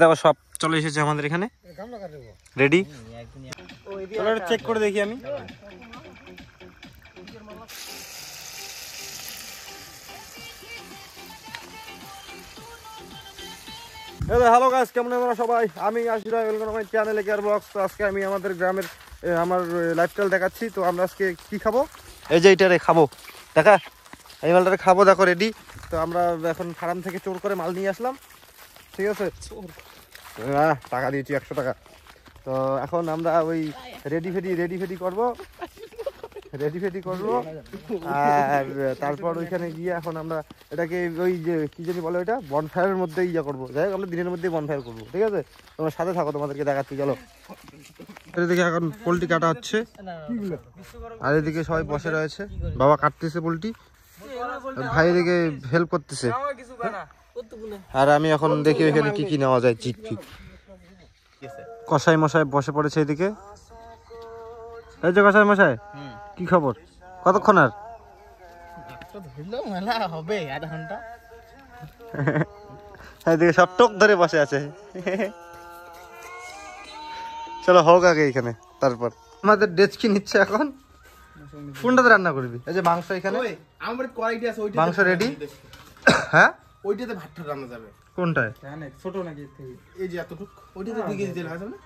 দেখো সব চলে এসেছে আমাদের এখানে। রেডি চলো চেক করে দেখি আমি। হ্যালো গাইস কেমন আমরা সবাই? আমি আশিরা ওয়েলকাম আমার চ্যানেলে কেয়ার ব্লগস তো আজকে আমি আমাদের গ্রামের আমার লাইফস্টাইল দেখাচ্ছি। তো আমরা আজকে কি খাব? এই যে এইটারে খাব। দেখা এই মালটারে খাব দেখো রেডি তো আমরা এখন ফার্ম থেকে চোর করে মাল নিয়ে আসলাম। ঠিক আছে? আহ, টাকা দিয়েছি একশো টাকা। তো এখন আমরা ওই রেডি ফেডি রেডি ফেডি করব। রেডি ফেডি করব। আর তারপর ওইখানে গিয়ে এখন আমরা এটাকে ওই যে কি জানি বলে ওইটা? বনফায়ারের মধ্যেই ইয়ে করব। যাই হোক আমরা দিনের মধ্যেই বনফায়ার করব ঠিক আছে? তোমরা সাথে থাকো তোমাদেরকে দেখাচ্ছি চলো। এদিকে এখন পোলট্রি কাটা হচ্ছে। আর এদিকে সবাই বসে রয়েছে। বাবা কাটতেছে পোলট্রি ভাই এদিকে হেল্প করতেছে। আর আমি এখন দেখি ওইখানে কি কি নেওয়া যায় চিট ফিট। কষাই মশাই বসে পড়েছে এদিকে। এই যে কষাই মশাই কি খবর? কতক্ষণ আর? হবে আধা ঘণ্টা। এদিকে সব টোক ধরে বসে আছে। চলো হোক আগে এখানে তারপর। আমাদের ডেচকি নিচ্ছে এখন। কোনটাতে রান্না করবি? এই যে মাংস এখানে। মাংস রেডি হ্যাঁ? ওইটাতে ভাতটা রান্না যাবে। কোনটায়? ছোট নাকি এই যে এতটুক ওইটাতে দুই কেজি তেল আছে না?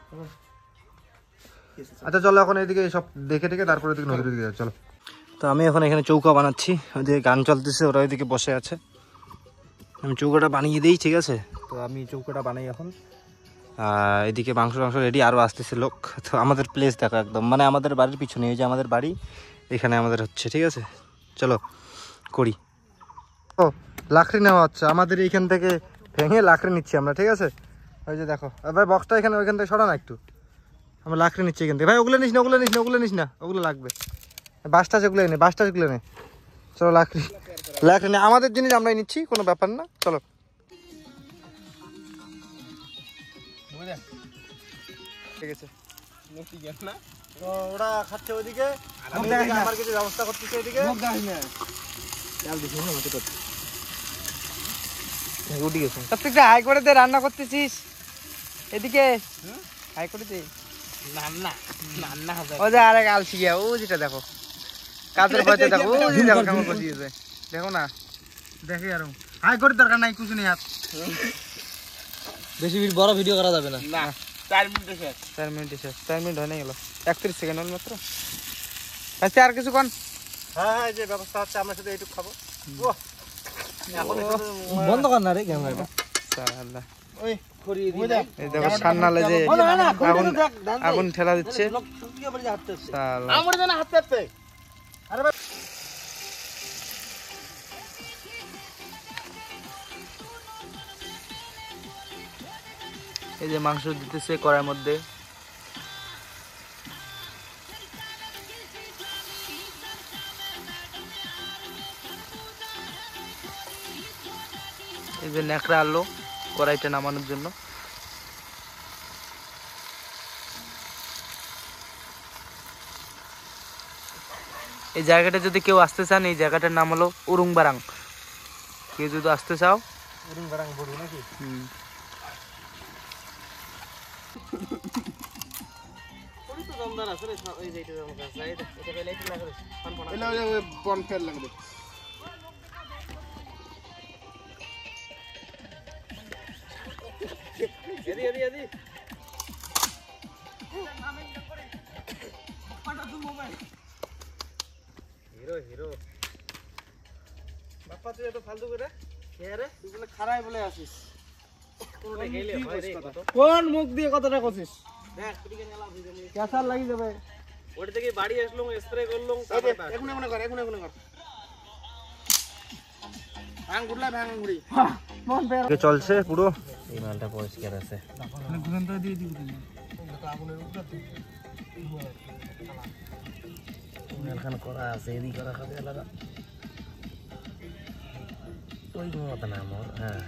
আচ্ছা চলো এখন এইদিকে সব দেখে টেকে তারপরে এদিকে নদীর দিকে চলো। তো আমি এখন এখানে চৌকা বানাচ্ছি। ওদিকে গান চলতেছে ওরা ওইদিকে বসে আছে। আমি চৌকাটা বানিয়ে দিই ঠিক আছে? তো আমি চৌকাটা বানাই এখন। আর এদিকে মাংস টাংস রেডি আরও আসতেছে লোক। তো আমাদের প্লেস দেখো একদম। মানে আমাদের বাড়ির পিছনে এই যে আমাদের বাড়ি এখানে আমাদের হচ্ছে ঠিক আছে? চলো করি। ও লাকড়ি নেওয়া হচ্ছে। আমাদের এইখান থেকে ভেঙে লাকড়ি নিচ্ছি আমরা ঠিক আছে? ওই যে দেখো। ভাই বক্সটা এখানে ওইখান থেকে সরা না একটু। আমরা লাকড়ি নিচ্ছি এখান থেকে। ভাই ওগুলো নিস না ওগুলো নিস না ওগুলো নিস না ওগুলো লাগবে। বাসটা যেগুলো নে বাসটা যেগুলো নে। চলো লাকড়ি লাকড়ি নে। আমাদের জিনিস আমরাই নিচ্ছি কোনো ব্যাপার না। চলো। ঠিক আছে। ওরা খাচ্ছে ওইদিকে। আমার কিছু ব্যবস্থা করতেছি ওইদিকে। উঠে গেছে। প্রত্যেকটা হাই করে দে রান্না করতেছিস? এদিকে হাই করে দে রান্না রান্না হবে। ও যে আরেক আলসি গিয়া ও যেটা দেখো। কাদের ভয়তে দেখো ও যে দেখো কেমন বসিয়েছে দেখো না। দেখি আর হাই করে দরকার নাই কিছু নেই হাত বেশি বড় ভিডিও করা যাবে না। না চার মিনিট শেষ। চার মিনিট শেষ চার মিনিট হয় না গেল একত্রিশ সেকেন্ড হল মাত্র। আচ্ছা আর কিছু কন? হ্যাঁ হ্যাঁ যে ব্যবস্থা হচ্ছে আমরা শুধু এইটুকু খাব। বন্ধ কর না রে ক্যামেরাটা ওই করিয়ে দিই এই দেখো সান্নালে যে আগুন আগুন ঠেলা দিচ্ছে সাল্লাহ আমার জানা হাতে হাতে এই যে মাংস দিতেছে কড়াইয়ের মধ্যে যে ন্যাকড়া আলো কড়াইটা নামানোর জন্য। এই জায়গাটা যদি কেউ আসতে চান এই জায়গাটার নাম হলো উরুংবারাং। কেউ যদি আসতে চাও। হুম। এলা ওই বন ফেল লাগবে। বাপ্পা তুই এত ফালতু করে? খারাই বলে আসিস। কোন মুখ দিয়ে কথাটা? করছিস? ক্যাসার লাগি যাবে ওটা থেকে বাড়ি আসলাম স্প্রে করলাম এখন এখন কর এখন এখন কর। ভাঙ গুড়লা ভাঙ মালটা পরিষ্কার পুরো দিয়ে করা আছে এদিক করা খাবে আলাদা ওই মতো না আমার হ্যাঁ।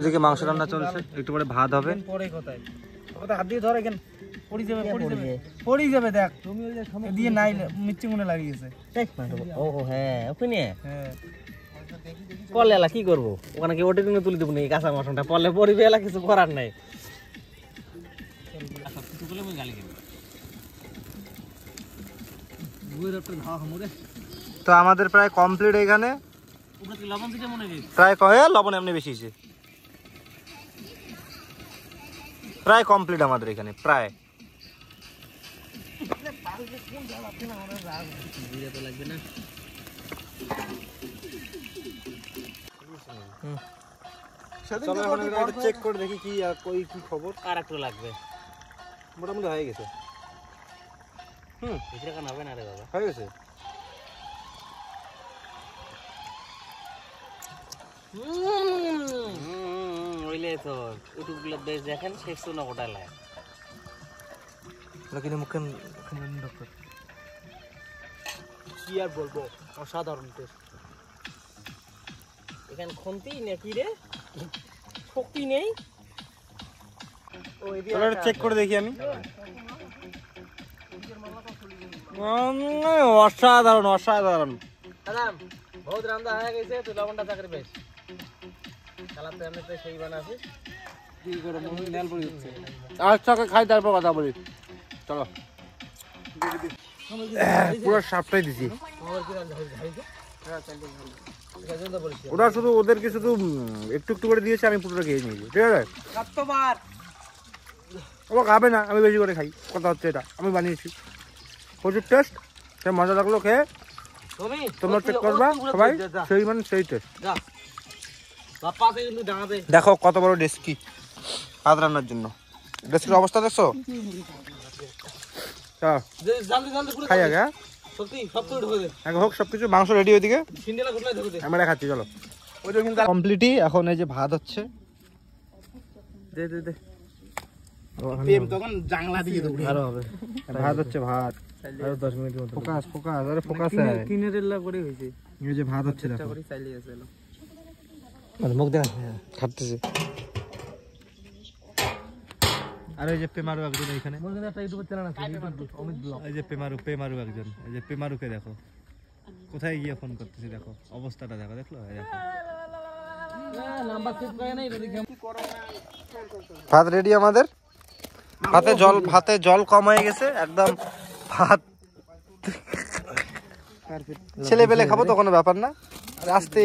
এদিকে মাংস রান্না চলছে একটু পরে ভাত হবে। পরে কোথায়? হাত দিয়ে ধর এখানে। পড়ি যাবে পড়ি যাবে। পড়ি যাবে দেখ। তুমি ওই দিয়ে নাই মিচ্ছি মনে লাগিয়েছে। ও হ্যাঁ ওখানে হ্যাঁ। পলে এলা কি করব? ওখানে কি ওটি তুলে দেবো নাকি? কাঁচা পরিবে এলা কিছু করার নাই। তো আমাদের প্রায় কমপ্লিট এখানে। প্রায় কয়ে? লবণ এমনি বেশি প্রায় কমপ্লিট আমাদের এখানে প্রায়। লাগবে না এখন চেক করে দেখি কি কই কি খবর। আর একটু লাগবে। মোটামুটি হয়ে গেছে। ভিতরে কান হবে না রে বাবা। হয়ে গেছে? ওইলে তো ইউটিউবগুলো বেশ দেখেন শেষ তো লাগে নাকি মুখে কি আর বলব? অসাধারণ টেস্ট এখানে খুন্তি নাকি রে? শক্তি নেই? চলো চেক করে দেখি আমি। অসাধারণ অসাধারণ। দাদা বহুত রান্দা হয়ে গেছে তুই লবণটা চাকরি পেস কালার তো এমনিতে সেই বানাছিস আচ্ছা খাই তারপর কথা বলি। চলো। পুরো সাপটাই দিছি। ওরা শুধু ওদেরকে শুধু একটু একটু করে দিয়েছে আমি পুরোটা খেয়ে নিয়েছি। ঠিক আছে? ওরা খাবে না আমি বেশি করে খাই। কথা হচ্ছে এটা আমি বানিয়েছি। প্রচুর টেস্ট সে মজা লাগল খেয়ে। তুমি তোমরা চেক করবা সবাই? সেই মানে সেই টেস্ট দেখো কত বড় ডেস্কি ভাত রান্নার জন্য। ডেস্কির অবস্থা দেখছ? হ্যাঁ? মাংস রেডি ওইদিকে সিন্ডেলা ঘুরলাই ঢুকে দে। আমরা খাচ্ছি চলো। ওইটা কিন্তু কমপ্লিটই এখন এই যে ভাত হচ্ছে। দে দে দে। তখন জাংলা দিয়ে দৌড়ে আরও হবে। ভাত হচ্ছে ভাত। আরও দশ মিনিট মতো। ফোকাস ফোকাস আরে ফোকাস কিনে রেল্লা করে এই যে ভাত হচ্ছে দেখো। করে চালিয়ে গেছিল মুখ দেখা খাটতেছে আর ওই যে পেমারু একজন এখানে মোর কিন্তু একটা ইউটিউব চ্যানেল আছে ইউটিউব অমিত ব্লগ। এই যে পেমারু পেমারু একজন। এই যে পেমারুকে দেখো। কোথায় গিয়ে ফোন করতেছি দেখো। অবস্থাটা দেখো দেখল? ভাত রেডি আমাদের? ভাতে জল ভাতে জল কম হয়ে গেছে একদম ভাত। ছেলে পেলে খাব তো কোনো ব্যাপার না। আরে আস্তে।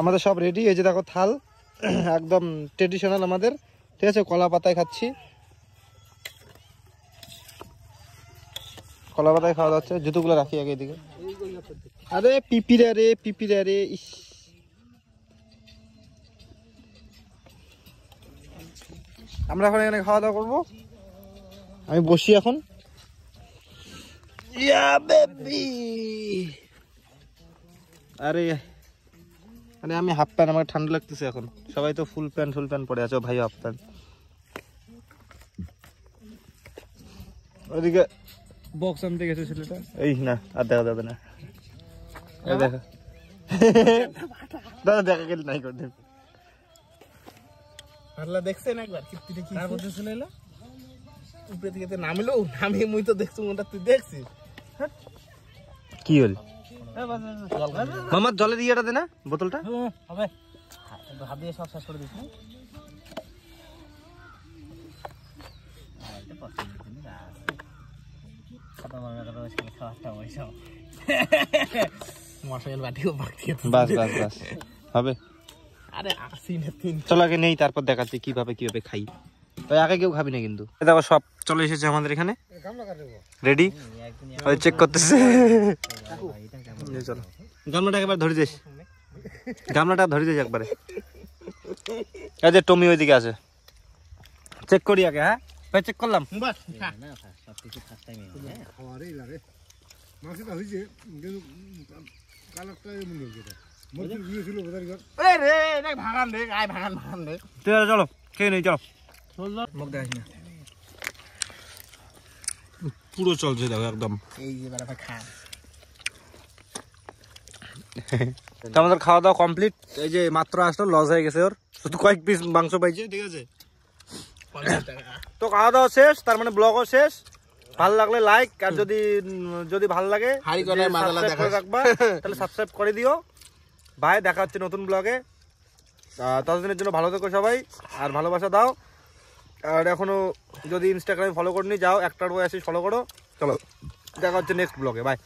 আমাদের সব রেডি এই যে দেখো থাল, একদম ট্রেডিশনাল আমাদের। ঠিক আছে, কলা পাতায় খাচ্ছি। কলা পাতায় খাওয়া যাচ্ছে জুতোগুলো রাখি আগে এদিকে। আরে, পিপিরা রে পিপিরা রে, ইস। আমরা এখন এখানে খাওয়া দাওয়া করব। আমি বসি এখন। Yeah baby. আরে আরে আমি হাফ প্যান্ট আমার ঠান্ডা লাগতেছে এখন। সবাই তো ফুল প্যান্ট ফুল প্যান্ট পরে আছে। ভাই হাফ প্যান্ট ওইদিকে বক্স আনতে গেছে ছেলেটা। এই না আর দেখা যাবে না। এই দেখো। দাদা দেখা গেলে নাই করে দেবে। আল্লাহ দেখছেন একবার? কীর্তিটা কি কার এলো? উপরে থেকে তো নামিলো নামি মুই তো দেখছি ওটা তুই দেখছিস? কি হল? মামার জলের ইয়েটা দে না বোতলটা। হবে। হাত দিয়ে সব শেষ করে দিস না মশাইল বাটিও বাকি বাস বাস বাস। হবে। আরে তিন চলো আগে নেই তারপর দেখাচ্ছি কীভাবে কীভাবে খাই। তাই আগে কেউ খাবি না কিন্তু। এই দেখো সব চলে এসেছে আমাদের এখানে। রেডি ওই চেক করতেছে। চলো। গামলাটা একবার ধরে দিস। গামলাটা ধরে দিস একবারে। এই যে টমি ওইদিকে আছে। চেক করি আগে হ্যাঁ? ভাই চেক করলাম। চলো খেয়ে নেই চলো। মুখ দেখাস না। পুরো চলছে দেখো একদম। এই যে বেড়া খা। তো আমাদের খাওয়া দাওয়া কমপ্লিট এই যে মাত্র আসলো লস হয়ে গেছে ওর। শুধু কয়েক পিস মাংস পাইছে ঠিক আছে? তো খাওয়া দাওয়া শেষ তার মানে ব্লগও শেষ। ভালো লাগলে লাইক আর যদি যদি ভালো লাগে। রাখবা তাহলে সাবস্ক্রাইব করে দিও। ভাই দেখা হচ্ছে নতুন ব্লগে ততদিনের জন্য ভালো থেকো সবাই আর ভালোবাসা দাও। আর এখনও যদি ইনস্টাগ্রামে ফলো করনি যাও একটার বয়সে ফলো করো। চলো। দেখা হচ্ছে নেক্সট ব্লগে বাই